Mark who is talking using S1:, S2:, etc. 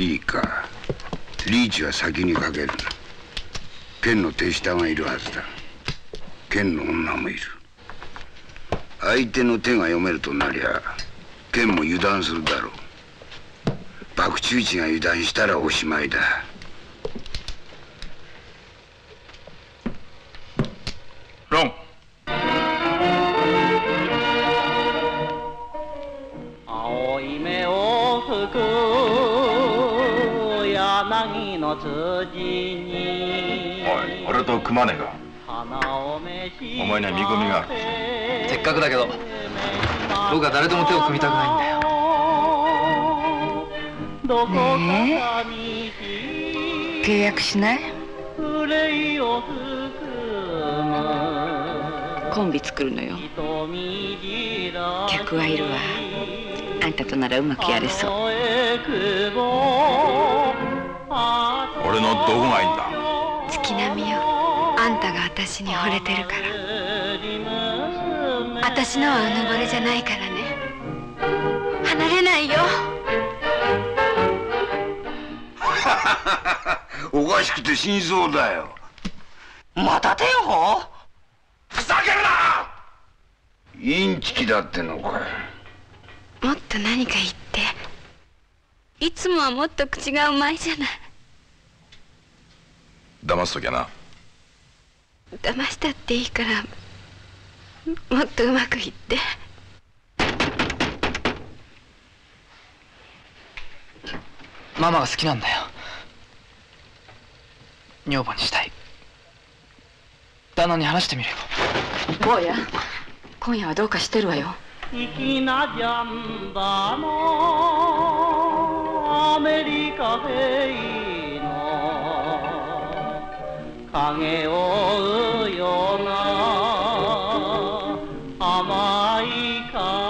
S1: いいか。リーチは先にかける。剣の手下がいるはずだ。剣の女もいる。相手の手が読めるとなりゃ剣も油断するだろう。爆中一が油断したらおしまいだ。
S2: ロン。
S3: 青い目を吹く。柳の辻に
S2: おい俺と組まねえかお前には見込みがある。
S4: せっかくだけど僕は誰とも手を組みたくないんだよ。
S5: ね
S3: 寂しい。
S5: 契約しない？コンビ作るのよ。客はいるわ。あんたとならうまくやれそう
S2: 俺のどこがいいんだ？
S5: 月並みよ。あんたが私に惚れてるから。私のはうぬぼれじゃないからね。離れないよ。
S1: おかしくて死にそうだよ。
S3: また天保
S1: ふざけるな！インチキだってのか
S5: もっと何か言って。いつもはもっと口がうまいじゃない
S2: 騙すときゃな。
S5: 騙したっていいからもっとうまく言って。
S4: ママが好きなんだよ。女房にしたい。旦那に話してみるよ。
S5: 坊や今夜はどうかしてるわよ。
S3: 粋なジャンバのアメリカ兵の影を追うような甘い風